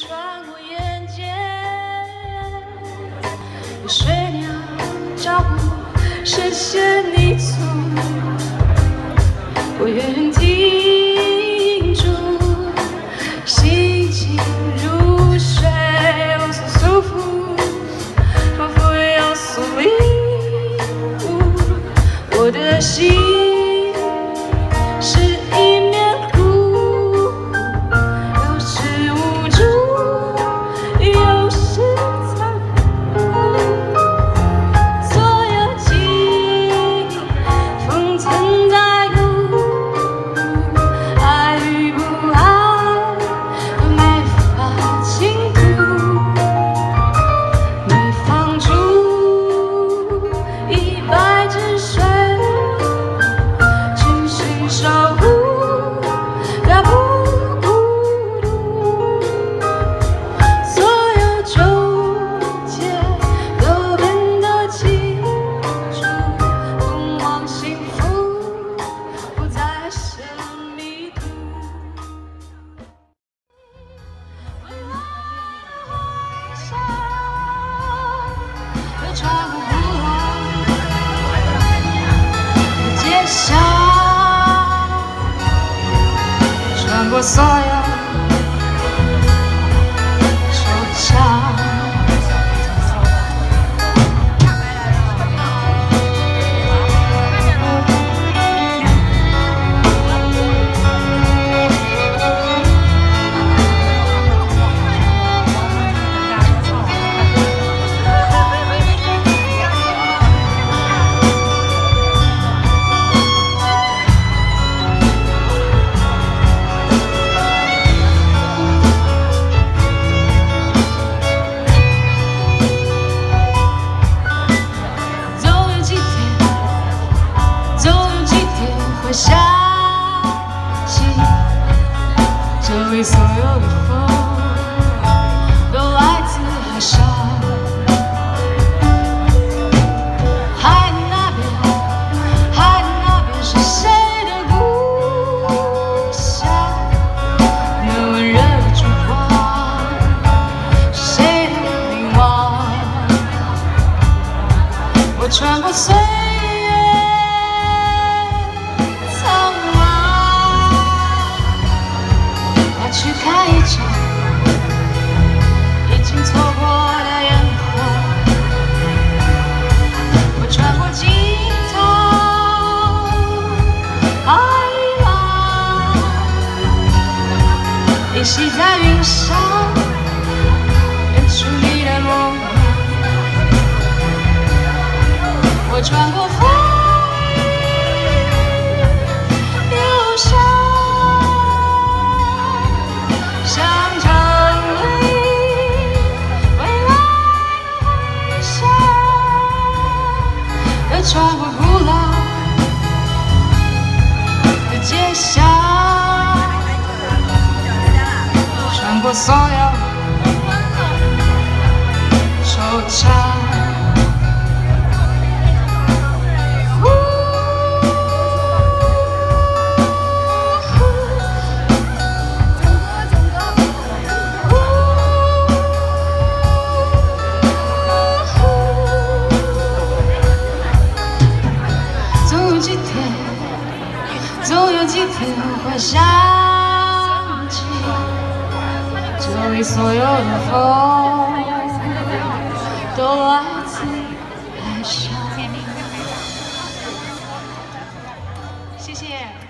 穿过眼间，有水鸟叫我，深陷泥土，我远远停住，心情如水，无所束缚，仿佛有所领悟，我的心。过所有。为所有的风都来自海上，栖在云上，过所有。惆怅。总有几天，总有几天会想。起这里所有的风都来自海上。谢谢。